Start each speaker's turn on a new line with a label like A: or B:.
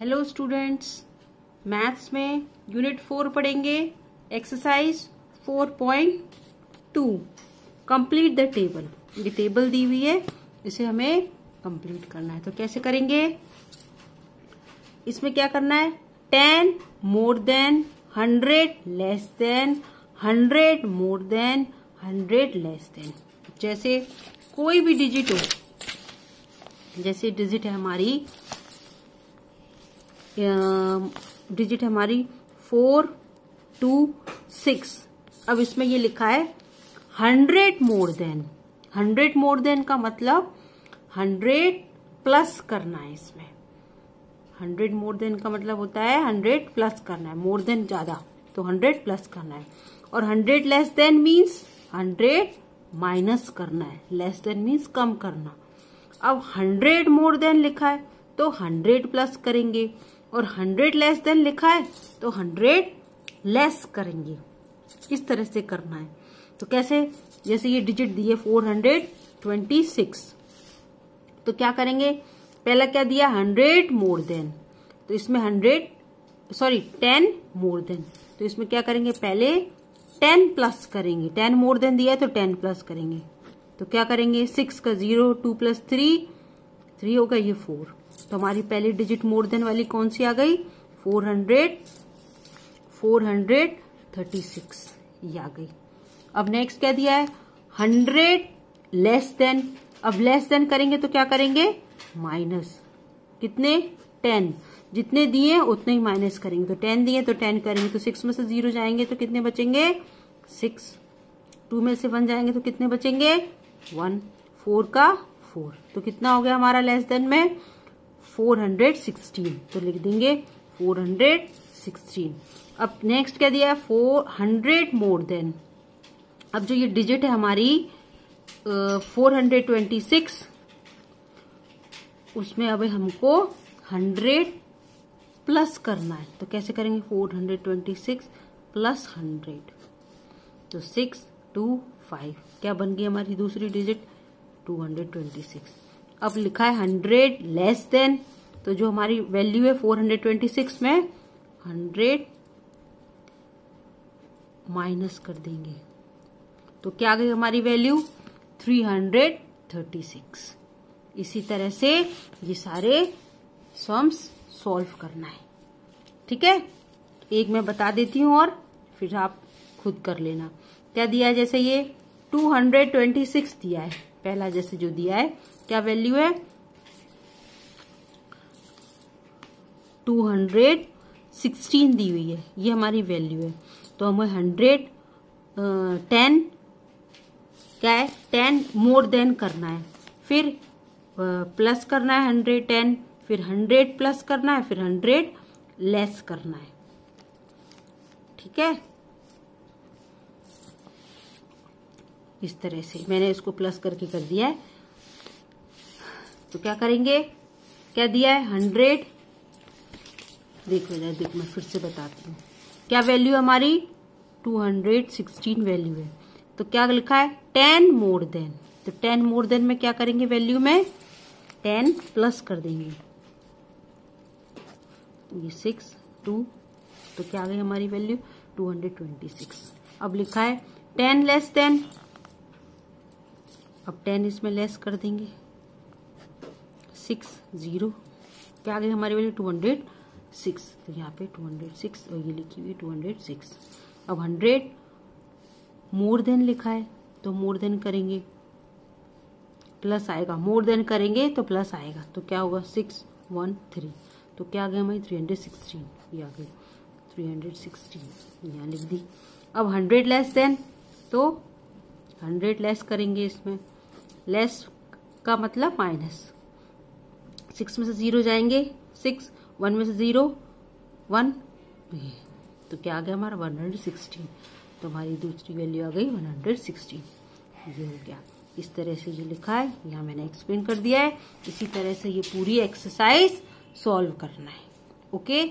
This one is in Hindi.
A: हेलो स्टूडेंट्स मैथ्स में यूनिट फोर पढ़ेंगे. Exercise four point two complete the table ये टेबल दी हुई है. इसे हमें कंप्लीट करना है. तो कैसे करेंगे? इसमें क्या करना है? Ten more than hundred less than hundred more than hundred less than जैसे कोई भी डिजिट हो, जैसे डिजिट है हमारी डिजिट हमारी फोर टू सिक्स अब इसमें ये लिखा है hundred more than hundred more than का मतलब हंड्रेड प्लस करना है इसमें. हंड्रेड मोर देन का मतलब होता है हंड्रेड प्लस करना है. मोर देन ज़्यादा तो हंड्रेड प्लस करना है. और hundred less than means hundred minus करना है. लेस देन मीन्स कम करना. अब हंड्रेड मोर देन लिखा है तो हंड्रेड प्लस करेंगे. और हंड्रेड लेस देन लिखा है तो हंड्रेड लेस करेंगे। इस तरह से करना है? तो कैसे? जैसे ये डिजिट दिए फोर हंड्रेड ट्वेंटी सिक्स तो क्या करेंगे? पहला क्या दिया? हंड्रेड मोर देन तो इसमें hundred sorry ten more than तो इसमें क्या करेंगे? पहले टेन प्लस करेंगे। टेन मोर देन दिया है तो टेन प्लस करेंगे। तो क्या करेंगे? सिक्स का zero two plus three three होगा ये फोर तो हमारी पहली डिजिट मोर देन वाली कौन सी आ गई? Four hundred four hundred thirty six ये आ गई। अब नेक्स्ट क्या दिया है हंड्रेड लेस देन अब लेस देन करेंगे तो क्या करेंगे? माइनस कितने? टेन जितने दिए उतने ही माइनस करेंगे। तो टेन दिए तो टेन करेंगे। तो सिक्स में से ज़ीरो जाएँगे तो कितने बचेंगे? सिक्स टू में से वन जाएँगे तो कितने बचेंगे? वन फोर का फोर तो कितना हो गया हमारा लेस देन में? 416 तो लिख देंगे 416 अब नेक्स्ट क्या दिया है? 400 मोर देन। अब जो ये डिजिट है हमारी फोर हंड्रेड ट्वेंटी सिक्स, उसमें अब हमको हंड्रेड प्लस करना है। तो कैसे करेंगे? Four hundred twenty six plus hundred. तो सिक्स टू फाइव। क्या बन गई हमारी दूसरी digit two hundred twenty six. अब लिखा है हंड्रेड लेस देन तो जो हमारी वैल्यू है फोर हंड्रेड ट्वेंटी सिक्स में, हंड्रेड माइनस कर देंगे। तो क्या आ गई हमारी value? Three hundred thirty six. इसी तरह से ये सारे सम्स सॉल्व करना है। ठीक है? एक मैं बता देती हूँ और फिर आप खुद कर लेना। क्या दिया है जैसे ये? 226 दिया है। पहला जैसे जो दिया है, क्या वैल्यू है? टू हंड्रेड सिक्सटीन दी हुई है। ये हमारी वैल्यू है। तो हमें हंड्रेड टेन क्या है? टेन मोर देन करना है। फिर प्लस करना है हंड्रेड टेन फिर हंड्रेड प्लस करना है, फिर हंड्रेड लेस करना है। ठीक है? इस तरह से। मैंने इसको प्लस करके कर दिया है। तो क्या करेंगे? क्या दिया है? हंड्रेड देखो इधर देख, मैं फिर से बताती हूँ। क्या वैल्यू हमारी? टू हंड्रेड सिक्सटीन वैल्यू है। तो क्या लिखा है? टेन मोर देन तो टेन मोर देन में क्या करेंगे वैल्यू में? टेन प्लस कर देंगे। ये सिक्स टू तो क्या आ गई हमारी value two hundred twenty six अब लिखा है टेन लेस देन अब टेन इसमें लेस कर देंगे। सिक्स ज़ीरो क्या आ गई हमारी वैल्यू टू हंड्रेड सिक्स तो यहाँ पे टू हंड्रेड सिक्स और ये लिखी हुई टू हंड्रेड सिक्स अब हंड्रेड मोर देन लिखा है तो मोर देन करेंगे। प्लस आएगा। मोर देन करेंगे तो प्लस आएगा। तो क्या होगा? सिक्स वन थ्री तो क्या आ गया हमारी थ्री हंड्रेड सिक्सटीन ये आ गई थ्री हंड्रेड सिक्सटीन यहाँ लिख दी। अब हंड्रेड लेस देन तो हंड्रेड लेस करेंगे इसमें। लेस का मतलब माइनस। सिक्स में से ज़ीरो जाएँगे। सिक्स, वन में से ज़ीरो, वन। तो क्या आ गया हमारा? One hundred sixteen. तो हमारी दूसरी वैल्यू आ गई वन हंड्रेड सिक्सटीन। ये हो गया। इस तरह से ये लिखा है, यहाँ मैंने एक्सप्लेन कर दिया है। इसी तरह से ये पूरी एक्सरसाइज सॉल्व करना है। ओके